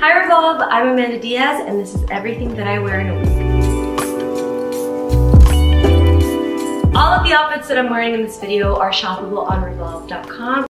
Hi Revolve, I'm Amanda Diaz and this is everything that I wear in a week. All of the outfits that I'm wearing in this video are shoppable on Revolve.com.